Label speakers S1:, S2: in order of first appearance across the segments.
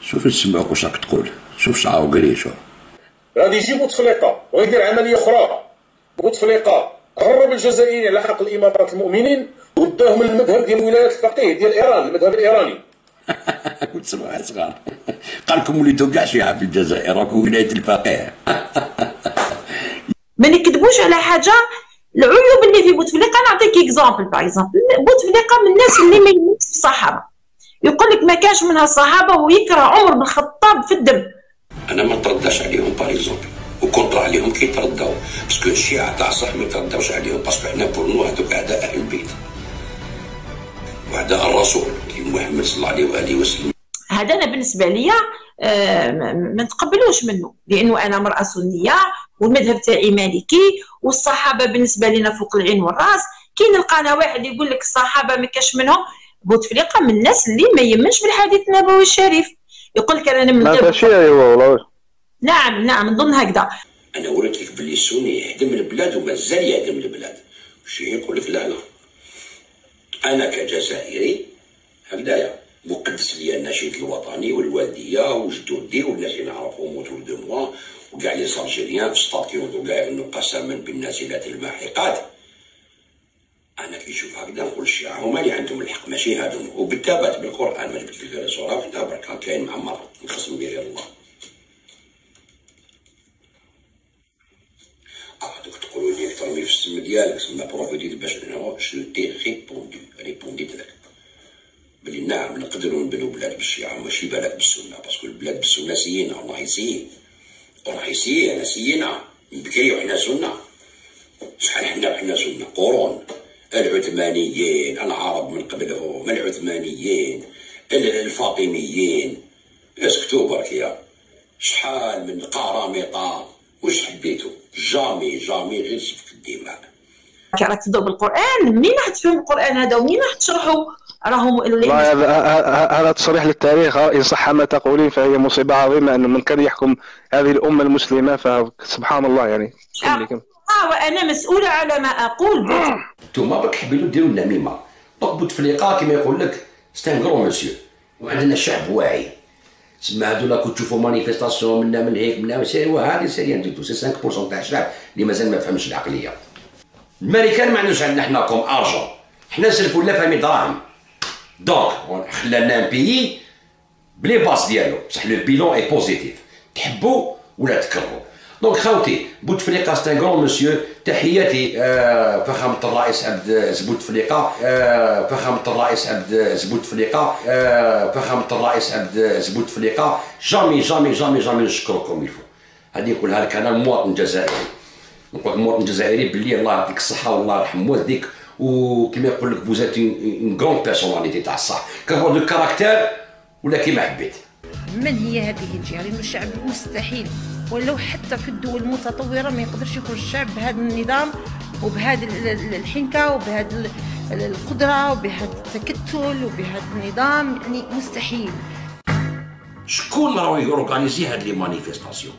S1: شوف نسمعوك واش راك تقول. شوف شعاو قري شوف
S2: غادي يجي بوتفليقه ويدير عملية أخرى. بوتفليقه غرب الجزائريين على حق الإمارات المؤمنين وداهم للمذهب ديال ولاية الفقيه ديال إيران المذهب الإيراني.
S1: كنت سمعها صغار. قال لكم وليتو كاع شيعة في الجزائر راكم ولاية الفقيه.
S3: ما نكذبوش على حاجة. العيوب اللي في بوتفليقة نعطيك exemple par exemple بوتفليقة من الناس اللي ما يموتش الصحابه يقول ما كانش منها الصحابه ويكره عمر بن الخطاب في الدم.
S1: أنا ما نترداش عليهم par exemple و contre عليهم كي يترداو parce que الشيعة تاع صح ما يترداوش عليهم parce que حنا pour nous هذوك أعداء أهل البيت. واعداء الرسول محمد صلى الله عليه وآله وسلم.
S3: هذا أنا بالنسبة لي آه، ما نتقبلوش منه. لأنه أنا مراه سنية والمذهب تاعي مالكي والصحابة بالنسبة لنا فوق العين والرأس. كي نلقانا واحد يقول لك الصحابة ما كاش منهم بوتفليقه من الناس اللي ما يمنش بالحديث النبوي الشريف. يقول لك أنا من
S4: والله.
S3: نعم نعم نظن هكذا.
S1: أنا وريت لك باللي السني يهدم البلاد ومازال يهدم البلاد. الشيعي يقول لك لا لا. أنا كجزائري هكذايا. مقدس لي النشيد الوطني والوالديه وجدودي والناس اللي نعرفهم وتولدوا moi وكاع les Algériens في سطات كيوضوا كاع انه قسما بالنازلات الماحقات. أنا كي نشوف هكذا نقول الشيعة هما اللي عندهم الحق. ماشي هادو. وبالثبات بالقرآن ما جبت لك غير صوره واحدة بركه كاين معمر نخصم به غير الله. هذوك تقولوا لي أكثر من في السم ديالك سما بروفيديت باش أنا شنو تي ريبوندي ريبونديت لك بلي نعم نقدروا نبنوا بلاد بالشيعة. ماشي بلاد بالسنة باسكو البلاد بالسنة سينا الله يسيي الله يسيي أنا سينا بكري وحنا سنة. شحال حنا وحنا سنة. قرون. العثمانيين العرب من قبلهم العثمانيين ال- الفاطميين. اسكتوا برك يا. شحال من قرامطة وش حبيتوا جامي جامي غير سفك الدماء
S3: كي راك تبداو بالقران منين راح تفهم القرآن هذا ومنين راح تشرحوا راهم
S4: هذا تصريح للتاريخ. إن صح ما تقولين فهي مصيبة عظيمة انه من كان يحكم هذه الأمة المسلمة فسبحان الله يعني.
S3: آه وأنا مسؤولة على ما أقول. بوت-
S1: نتوما برك حبيتو ديروا النميمة. donc بوتفليقه كيما يقول لك c'est un grand monsieur وعندنا شعب واعي. تسمى هذولا كنت تشوفوا manifestations منا من هيك منا وهذه c'est rien du tout c'est 5% تاع الشعب اللي مازال ما فهمش العقلية. الأمريكان ما عندوش عندنا حنا comme argent حنا نسلفوا le FMI دراهم. donc خلانا un pays ب les bases ديالو بصح le bilan est positif تحبوا ولا تكرهوا donc خاوتي بوتفليقه c'est un grand monsieur تحياتي آه فخامه الرئيس عبد زبوتفليقه آه فخامه الرئيس عبد زبوتفليقه آه فخامه الرئيس عبد زبوتفليقه jamais jamais jamais jamais نشكركم يفو هذه نقولها لك أنا مواطن جزائري نقول مواطن جزائري باللي الله يعطيك الصحه والله يرحم والديك وكما يقول لك vous êtes une grande personnalité تاع الصح كهو de caractère ولا كيما حبيت
S5: من هي هذه الجهة؟ لأنه الشعب مستحيل. ولو حتى في الدول المتطورة ما يقدرش يخرج الشعب بهذا النظام ال- الحنكة ال- القدرة وبهذا التكتل وبهذا النظام يعني مستحيل.
S1: شكون راهو ي organiser هاد les manifestations؟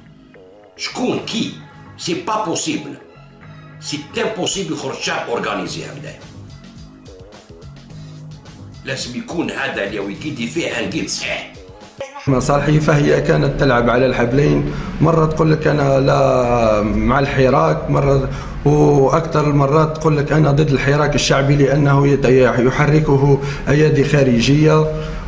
S1: شكون؟ كي؟ سي با بوسيبل سي امبوسيبل يخرج شعب اورغانيزي هكذا لازم يكون هذا اللي هو يقيدي فيه هنقيد صحيح
S6: مصالحي فهي كانت تلعب على الحبلين. مرة تقول لك أنا لا مع الحراك. مرة وأكثر المرات تقول لك أنا ضد الحراك الشعبي لأنه يحركه أيادي خارجية.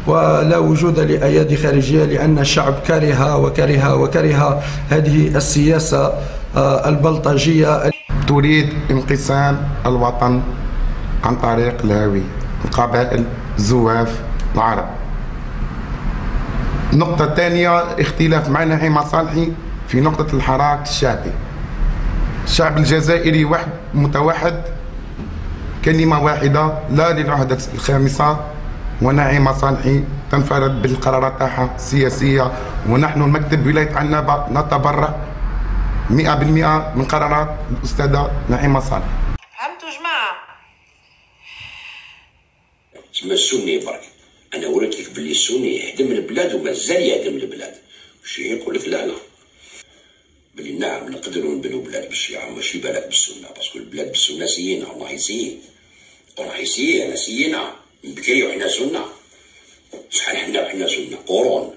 S6: ولا وجود لأيادي خارجية لأن الشعب كره وكره وكره هذه السياسة آه، البلطجية
S7: تريد انقسام الوطن عن طريق الهوية القبائل الزواف العرب. نقطة ثانية اختلاف مع ناحية مصالحي في نقطة الحراك الشعبي الشعب الجزائري وحد متوحد كلمة واحدة لا للعهدة الخامسة ونعي مصالحي تنفرد بالقرارات تاعها السياسية ونحن المكتب ولاية عنابة نتبرع 100% من قرارات الأستاذة نعيمة صالح.
S3: فهمتوا جماعة
S1: تسمى السني برك. أنا وريت لك باللي السني يهدم البلاد ومازال يهدم البلاد. الشيعي يقول لك لا لا. باللي نعم نقدروا نبنوا بلاد بالشيعة ماشي بلاد بالسنة باسكو البلاد بالسنة سينا الله يسيي الله يسيي انا سينا من بكري وحنا سنة. شحال حنا وحنا سنة؟ قرون.